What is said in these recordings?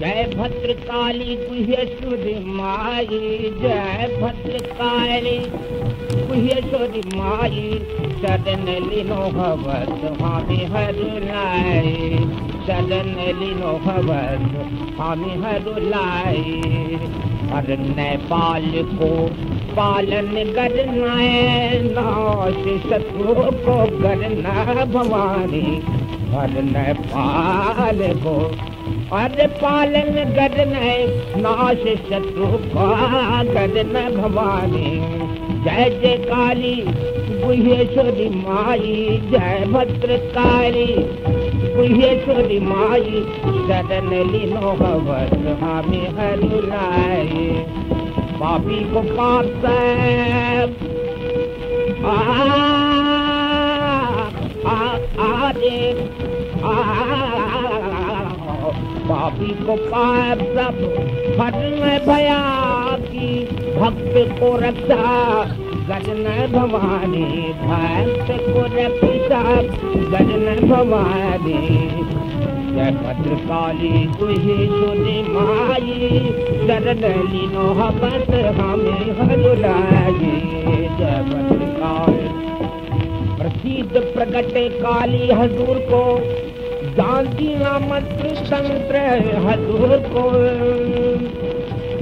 जय भद्रकाली गुहेश्वरी माई, जय भद्रकाली गुहेश्वरी माई सदन लीनो भवत हामी हरुलाई सदन लीनो भवत हामी हरुलाई हर नेपाल को पालन करना है, नाश शत्रु को करना भवानी। हर नेपाल को अरे पालन गदन नाश शत्रु का भवानी जय जय काली गुहेश्वरी माई जय भद्रकाली गुहेश्वरी माई सदन लीनो भवत हमें हरुलाई पापी को पाप आ आ आ आ पापी को पाप सब फटन भया की भक्त को रक्षा। गजन भवानी भक्त को रक्षा। गजन भवानी, जय भद्रकाली तुही सुनी माई। शरण लीनो हबत हमें हरुलाई जय भद्रकाली। प्रसिद्ध प्रगटे काली हजूर को जानती मंत्र तंत्र हजूर को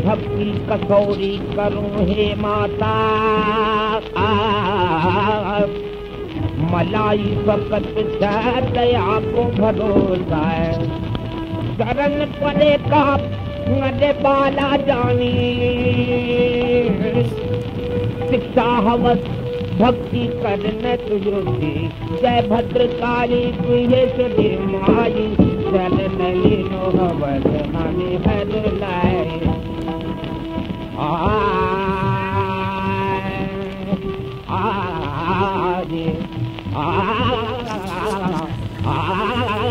भक्ति कसौरी करूं हे माता मलाई फकत दया को भरोसा है। शरण पड़े का नदे बाला जानी। शिक्षा हवस भक्ति करन तुझी जय भद्रकाली गुहेश्वरी माई शरण लीनो भवन हमें हर लाए आजे भद्रकाली गुहेश्वरी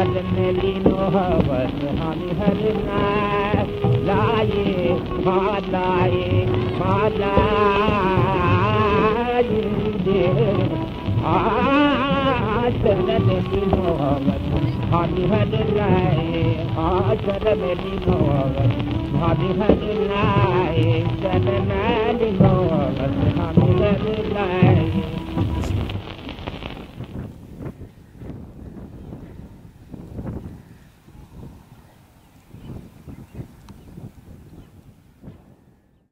आल न लीनो हवल न लाए माला संगति मोहवत भाभी भजनाए आचर मेरी मोहवत भाभी भजनाए चरणाली मोहवत भाभी भजनाए